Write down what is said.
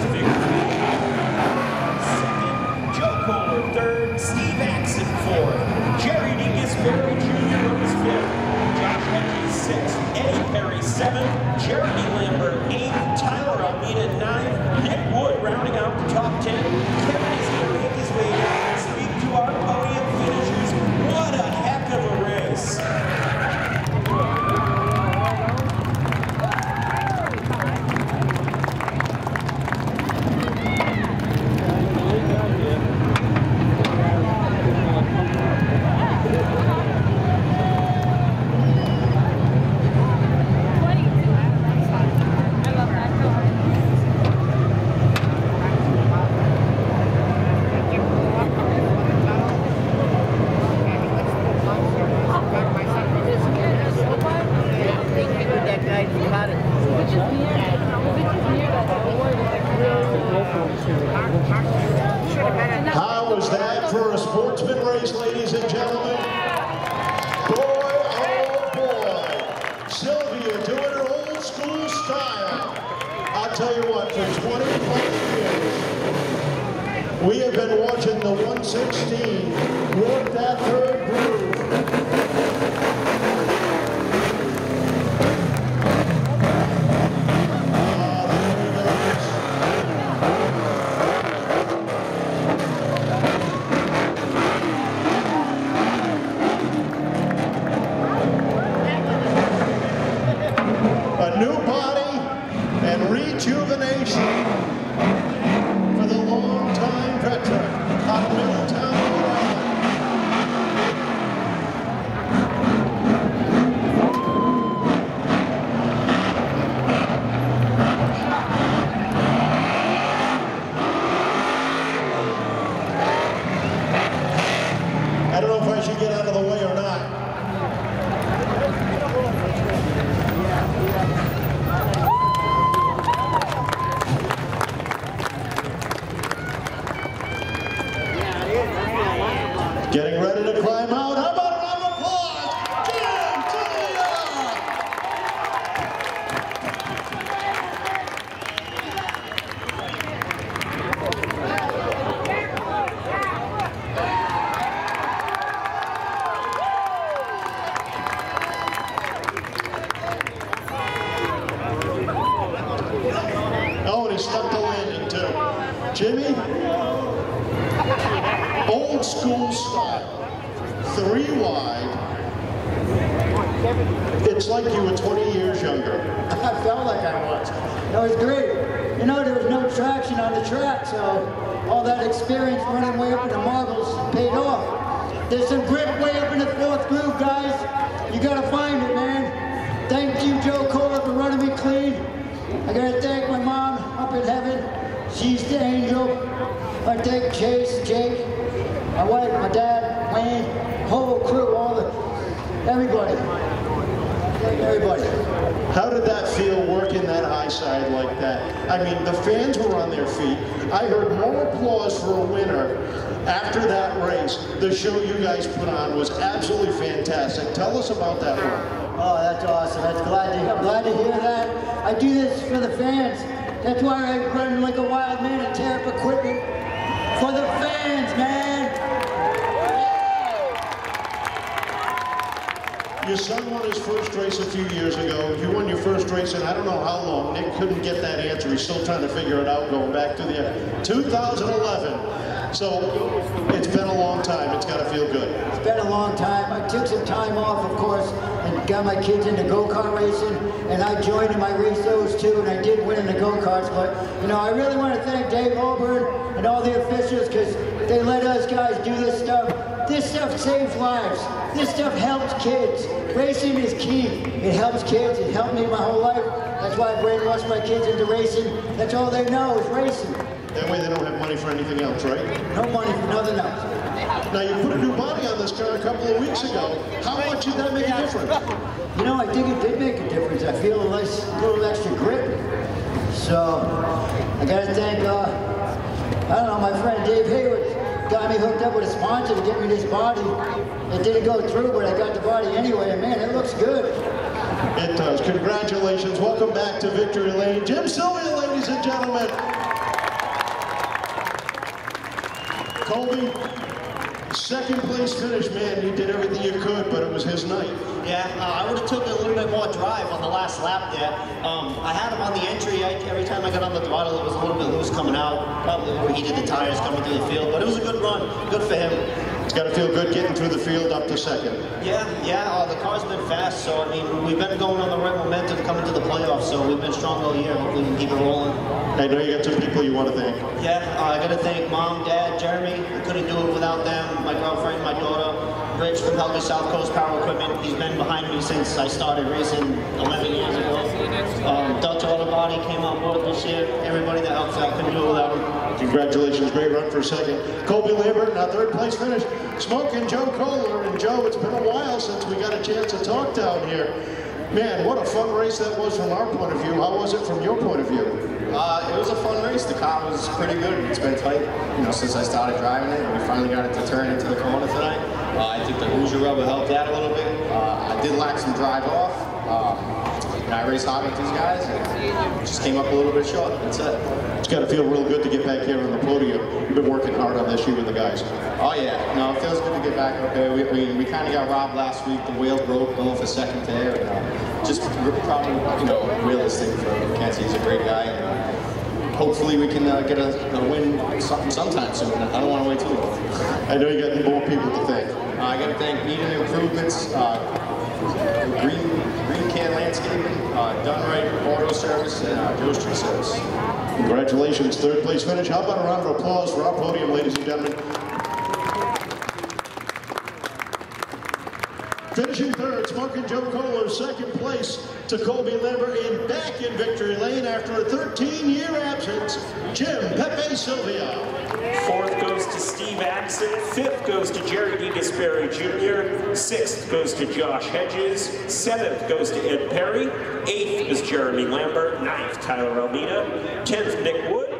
to victory. Second, Joe Kohler. Third, Steve Axon. Fourth, Gerry DeGasparre Jr. was fifth. Josh Hedges sixth. Eddie Perry seventh. Jeremy Lambert eighth. Tyler Almeida ninth. Nick Wood rounding out the top ten. How was that for a sportsman race, ladies and gentlemen? Boy, oh boy. Silvia doing her old school style. I'll tell you what, for 25 years, we have been watching the 116 work that third groove. Ah, there he goes. a new body and rejuvenation for the longtime veteran out of Middletown, Rhode Island. I don't know if I should get out of the way or not. Getting ready to climb out. How about a round of applause? Jim Silvia! Oh, and he stuck the landing too. Jimmy, old school style, three wide. It's like you were 20 years younger. I felt like I was. That was great. You know, there was no traction on the track, so all that experience running way up in the marbles paid off. There's some grip way up in the fourth groove, guys. You gotta find it, man. Thank you, Joe Cole, for running me clean. I gotta thank my mom up in heaven. She's the angel. I thank Chase, Jake, my wife, my dad, Wayne, whole crew, all the, everybody. Everybody. How did that feel working that high side like that? I mean, the fans were on their feet. I heard more applause for a winner after that race. The show you guys put on was absolutely fantastic. Tell us about that one. Oh, that's awesome. That's glad to, I'm glad to hear that. I do this for the fans. That's why I run like a wild man and tear up equipment. For the fans, man. Your son won his first race a few years ago. You won your first race in I don't know how long. Nick couldn't get that answer. He's still trying to figure it out going back to the 2011. So it's been a long time. It's got to feel good. It's been a long time. I took some time off, of course, and got my kids into go-kart racing, and I joined in my race those too, and I did win in the go-karts. But, you know, I really want to thank Dave Auburn and all the officials because they let us guys do this stuff. This stuff saves lives. This stuff helps kids. Racing is key. It helps kids. It helped me my whole life. That's why I brainwashed my kids into racing. That's all they know is racing. That way they don't have money for anything else, right? No money for nothing else. Now you put a new body on this car a couple of weeks ago. How much did that make a difference? You know, I think it did make a difference. I feel a nice, little extra grip. So, I gotta thank, uh, I don't know, my friend Dave Hayward got me hooked up with a sponsor to get me this body. It didn't go through, but I got the body anyway, and man, it looks good. It does. Congratulations. Welcome back to Victory Lane. Jim Silvia, ladies and gentlemen. Colby, second place finish, man. You did everything you could, but it was his night. Yeah, uh, I would have took a little bit more drive on the last lap there. Um, I had him on the entry. I, every time I got on the throttle, it was a little bit loose coming out. Probably overheated the tires coming through the field, but it was a good run. Good for him. It's got to feel good getting through the field up to second. Yeah, yeah. Uh, the car's been fast, so I mean, we've been going on the right momentum coming to the playoffs. So we've been strong all year. Hopefully, we can keep it rolling. I know you got some people you want to thank. Yeah, uh, I got to thank mom, dad, Jeremy. I couldn't do it without them. My girlfriend, my daughter, Rich from Helga South Coast Power Equipment. He's been behind me since I started racing 11 years ago. Um, Dr. Body came on board this year. Everybody that helps out couldn't do it without him. Congratulations, great run for a second. Colby Lambert, now third place finish. Smoke and Joe Kohler. And Joe, it's been a while since we got a chance to talk down here. Man, what a fun race that was from our point of view. How was it from your point of view? Uh, it was a fun race. The car was pretty good. It's been tight, you know, since I started driving it. We finally got it to turn into the corner tonight. Uh, I think the Hoosier rubber helped out a little bit. Uh, I did lack some drive off. Um, and I raced hard with these guys and just came up a little bit short. That's it. It's got to feel real good to get back here on the podium. You've been working hard on this, you and the guys. Oh yeah, no, it feels good to get back up there. We, we, we kind of got robbed last week. The wheel broke going for second there. And, uh, just probably, you know, realistic for Mackenzie. He's a great guy. And, uh, hopefully we can uh, get a, a win some, sometime soon. I don't want to wait too long. I know you got more people to thank. Uh, I got to thank Eden Improvements, uh, Green, Green Can Landscaping, uh, Done Right Auto Service, and uh, Tree Service. Congratulations, third place finish. How about a round of applause for our podium, ladies and gentlemen? Finishing third, Smoking Joe Kohler, second place to Colby Lambert, and back in victory lane after a 13-year absence, Jim Pepe Silvia. Fourth goes to Steve Axon. Fifth goes to Gerry DeGasparre Jr. Sixth goes to Josh Hedges. Seventh goes to Ed Perry. Eighth is Jeremy Lambert. Ninth, Tyler Almeida. Tenth, Nick Wood.